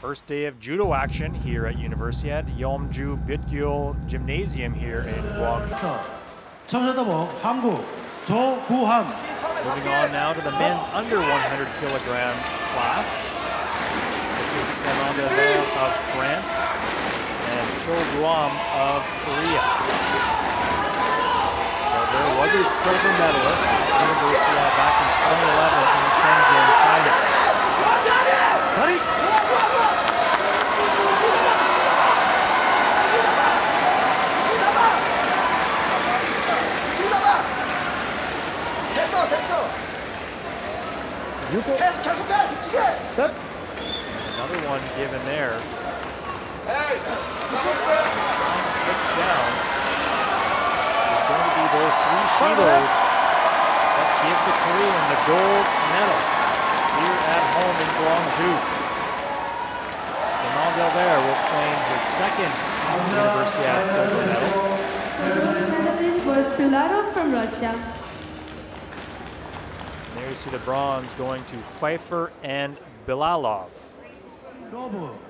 First day of judo action here at Universiade Yeomju Bitgyul Gymnasium here in Gwangju. 청년도복 Moving on now to the men's under 100 kilogram class. This is Fernando of France and Cho Guham of Korea. Well, there was a silver medalist at Universiade back in 됐어 됐어 6호 계속 계속해 붙이게 끝 Another one given there. Hey, 붙여줘. Gets down. Going to be those three shidos that give the Korean the gold medal here at home in Gwangju. Simon Delvert will claim his second Universiade silver medal. The gold medalist was Bilalov from Russia. You see the bronze going to Pfeiffer and Bilalov. 러브